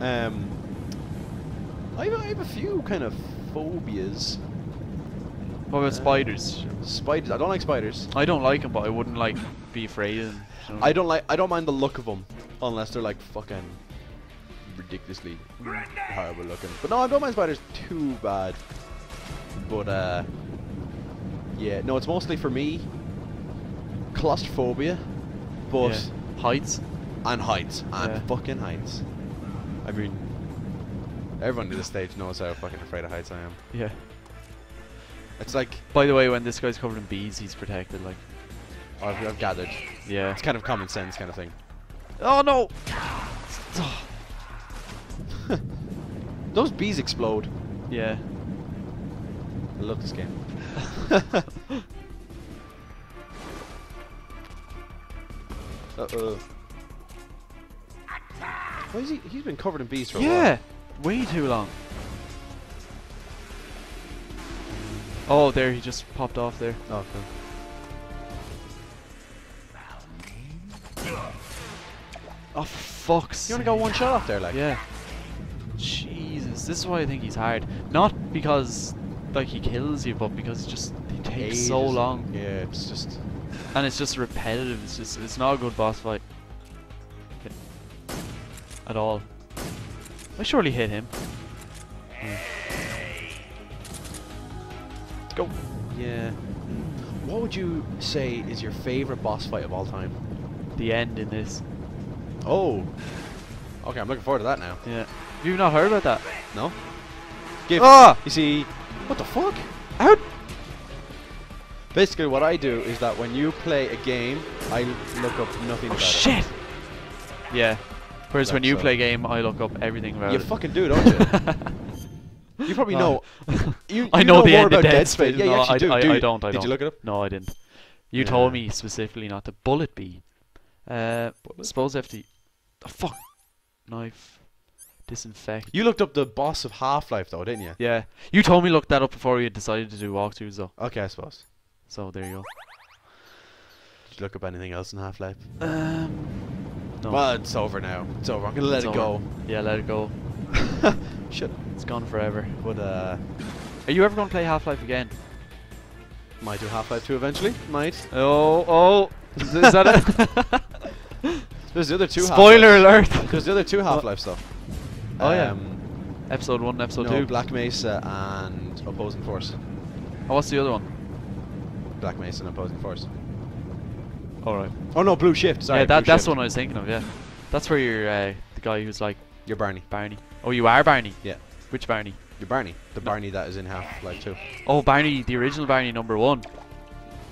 Um, I have, I have a few kind of phobias. What about Uh, spiders? Spiders. I don't like spiders. I don't like them, but I wouldn't like be afraid of them. know? I don't like. I don't mind the look of them, unless they're like fucking ridiculously horrible looking. But no, I don't mind spiders too bad. But uh, yeah, no, it's mostly for me. Claustrophobia, but Yeah. heights. and heights and Yeah. fucking heights. I mean, everyone at this stage knows how fucking afraid of heights I am. Yeah. It's like By the way, when this guy's covered in bees, he's protected. Like, I've, I've gathered. yeah. It's kind of common sense kind of thing. Oh no! Those bees explode. Yeah. I love this game. uh Why is he? He's been covered in bees for a while. Yeah. Way too long. Oh, there he just popped off there. Oh, okay. Oh, for fuck's You only got one shot off there, like. Yeah. Jesus, this is why I think he's hard. Not because like he kills you, but because it just he takes so long, Yeah, it's just. and it's just repetitive. It's just it's not a good boss fight at all. I surely hit him. Go. Yeah. What would you say is your favorite boss fight of all time? The end in this. Oh. Okay, I'm looking forward to that now. Yeah. Have you not heard about that? No? Giff. Ah! You see. What the fuck? Out. Basically, what I do is that when you play a game, I look up nothing Oh about shit. Yeah. Whereas when you so- play a game, I look up everything about You it. fucking do, don't you? you probably No. know. You, I you know, the end about of Dead Dead Space. Space. Yeah, you no, actually I, do. I, do I you? don't. I Did don't. you look it up? No, I didn't. You Yeah. told me specifically not to bullet bee. Uh, suppose I have to. Oh, fuck. Knife. Disinfect. You looked up the boss of Half Life, though, didn't you? Yeah. You told me look that up before we had decided to do walkthroughs, though. Okay, I suppose. So there you go. Did you look up anything else in Half Life? Um. No. Well, it's over now. It's over. I'm gonna let It's it over. Yeah, let it go. go. Shit. It's gone forever. But uh, Are you ever going to play Half Life again? might do Half Life 2 eventually. Might. Oh, oh. Is, is that it? There's the other two. Spoiler Half-Lives. alert. There's the other two Half Life stuff. Oh, yeah. Um, Episode 1 and Episode no, 2. Black Mesa and Opposing Force. Oh, what's the other one? Black Mesa and Opposing Force. Alright. Oh no, Blue Shift. Sorry, yeah, that, that's Shift. the one I was thinking of, yeah. That's where you're uh, the guy who's like You're Barney. Barney. Oh, you are Barney? Yeah. Which Barney? You're Barney. The No. Barney that is in Half Life 2. Oh, Barney, the original Barney number one.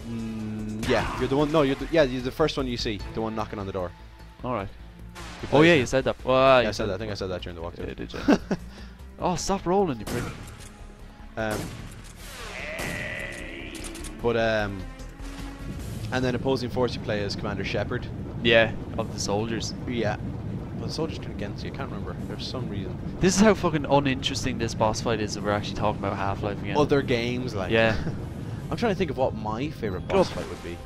Mm, yeah, you're the one. No, you're the, yeah, you're the first one you see. The one knocking on the door. Alright. Who Oh, yeah, you said that. Well, Yeah, I said that. I think I said that during the walkthrough. Yeah, did you? Oh, stop rolling, you prick. Um, but um, and then opposing force you play as Commander Shepard. Yeah, of the soldiers. Yeah. Well, the soldiers turn against you. I can't remember. There's some reason. This is how fucking uninteresting this boss fight is that we're actually talking about Half-Life again. Other games like. Yeah. I'm trying to think of what my favorite boss fight would be.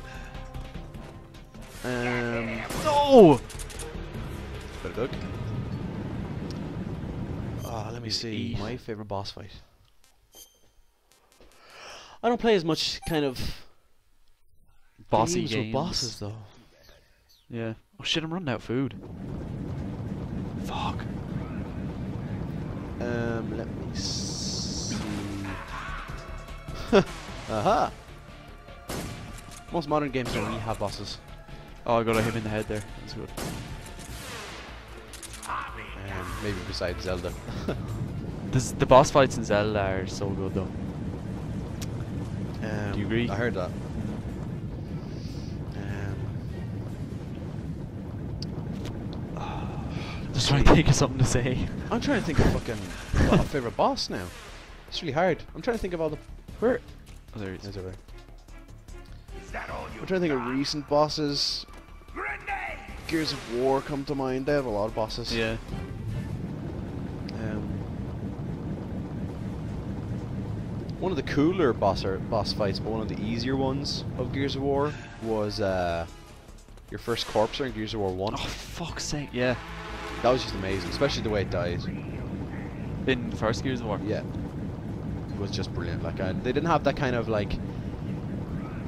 Um, no! look. Ah, let me see. My favorite boss fight. I don't play as much kind of Bossy games games. bosses though. Yeah. Oh shit, I'm running out of food. Fuck. Um, let me see. Aha! Most modern games don't really have bosses. Oh, I got to hit him in the head there. That's good. Um, maybe besides Zelda. This, the boss fights in Zelda are so good though. Um, Do you agree? I heard that. Just trying to think of something to say. I'm trying to think of fucking a favorite boss now. It's really hard. I'm trying to think of all the Where? Oh, there he There's is. over there. I'm trying to think of recent bosses. Grenade! Gears of War come to mind. They have a lot of bosses. Yeah. Um, one of the cooler boss or boss fights, but one of the easier ones of Gears of War was uh, your first corpser in Gears of War One. Oh fuck's sake! Yeah. That was just amazing, especially the way it died. In the first Gears of War. Yeah, it was just brilliant. Like uh, they didn't have that kind of like.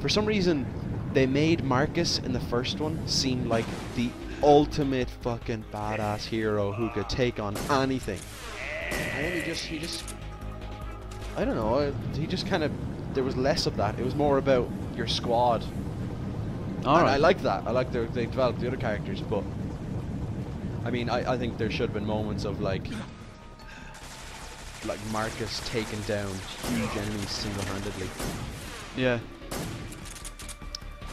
For some reason, they made Marcus in the first one seem like the ultimate fucking badass hero who could take on anything. And then he just, he just, I don't know, he just kind of, there was less of that. It was more about your squad. All right. I like that. I like the, they developed the other characters, but I mean, I, I think there should have been moments of like, like Marcus taking down huge enemies single-handedly. Yeah.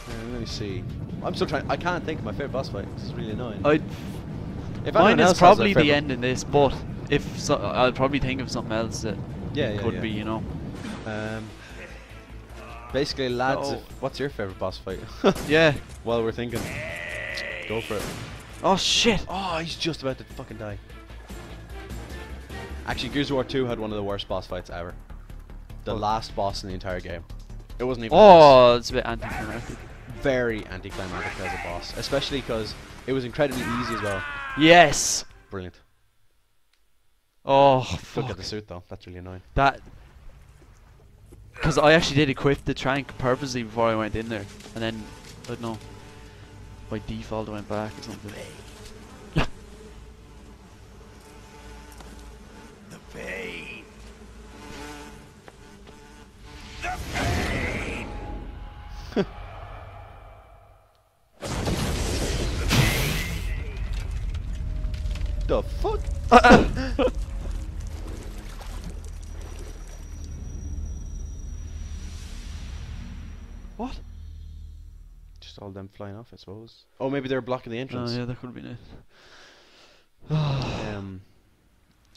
Uh, let me see. I'm still trying. I can't think of my favorite boss fight. This is really annoying. I. if Mine is probably the end in this, but if so, I'll probably think of something else that Yeah, yeah, could yeah. be, you know. Um, basically, lads, Oh. if- what's your favorite boss fight? Yeah. While we're thinking, go for it. Oh shit. Oh, he's just about to fucking die. Actually, Gears of War 2 had one of the worst boss fights ever. The What? last boss in the entire game. It wasn't even. Oh, it's a bit anticlimactic. very anticlimactic as a boss, especially because it was incredibly easy as well. Yes. Brilliant. Oh, Look fuck. at the suit though. That's really annoying. That. Because I actually did equip the trank purposely before I went in there, and then I don't know. By default, I went back or something. The pain. The pain. The fuck? flying off, I suppose. Oh, maybe they're blocking the entrance. Oh yeah, that could have been it. Um,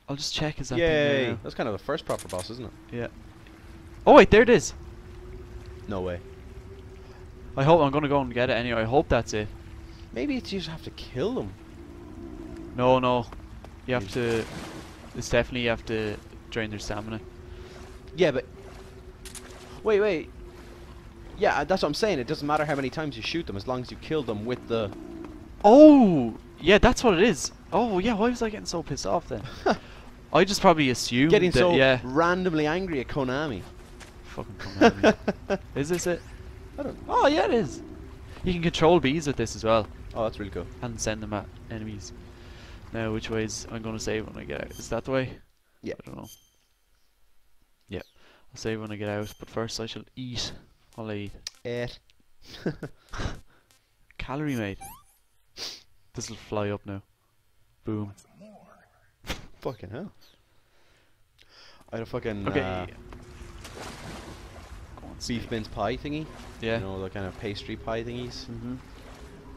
I'll just check. Is that yay! That's kind of the first proper boss, isn't it? Yeah. Oh wait, there it is. No way. I hope I'm gonna go and get it anyway. I hope that's it. Maybe it's you just have to kill them. No, no. You have to. It's definitely you have to drain their stamina. Yeah, but wait, wait. Yeah, that's what I'm saying. It doesn't matter how many times you shoot them, as long as you kill them with the. Oh, yeah, that's what it is. Oh, yeah. Why was I getting so pissed off then? I just probably assumed Getting that. so yeah. randomly angry at Konami. Fucking Konami. is this it? I don't. Oh, yeah, it is. You can control bees with this as well, Oh, that's really cool. and send them at enemies. Now, which way is I'm gonna save when I get out? Is that the way? Yeah. I don't know. Yeah, I'll save when I get out. But first, I shall eat. I'll eat. It. Calorie mate. This will fly up now. Boom. Fucking hell. I had a fucking Okay. uh, Go on, beef mince pie thingy. Yeah. You know, the kind of pastry pie thingies. Mhm.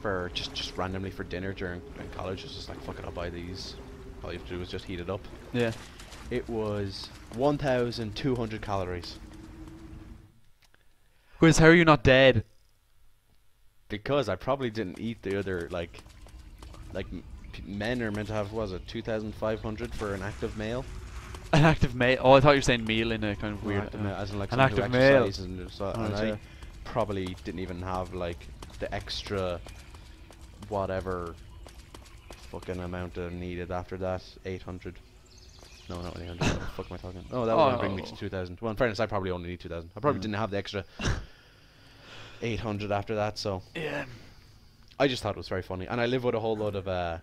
For just just randomly for dinner during in college. It's just like, fuck it, I'll buy these. All you have to do is just heat it up. Yeah. It was 1,200 calories. Guizz, how are you not dead? Because I probably didn't eat the other, like, like men are meant to have, what was it, 2,500 for an active male? An active male. Oh, I thought you were saying meal in a kind of weird. active uh, male, as in like an active male. And, so, Oh, and I probably didn't even have, like, the extra whatever fucking amount of needed after that. 800. No, not 800. what the fuck am I talking? Oh, that would bring me to Oh. 2,000. Well, in fairness, I probably only need 2,000. I probably Mm. didn't have the extra 800 after that, so. Yeah. I just thought it was very funny. And I live with a whole load of uh,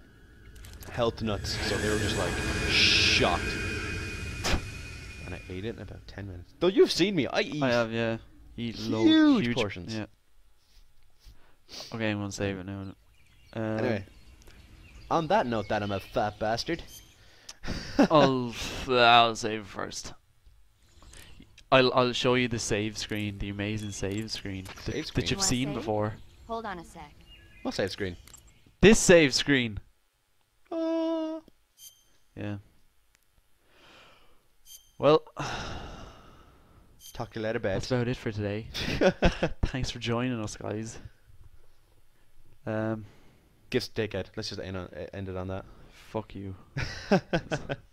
health nuts, so they were just like shocked. And I ate it in about 10 minutes. Though you've seen me, I eat. I have, yeah. Eat loads, huge huge portions. Yeah. Okay, I'm gonna save it now. Um, Anyway, on that note, that I'm a fat bastard. I'll I'll save it first. I'll I'll show you the save screen, the amazing save screen, that- Save that screen? you've You seen save? before. Hold on a sec. What save screen? This save screen. Oh. Yeah. Well, Talk to you later, that's about it for today. Thanks for joining us, guys. Um, Gifts to take out. Let's just end, on, end it on that. fuck you.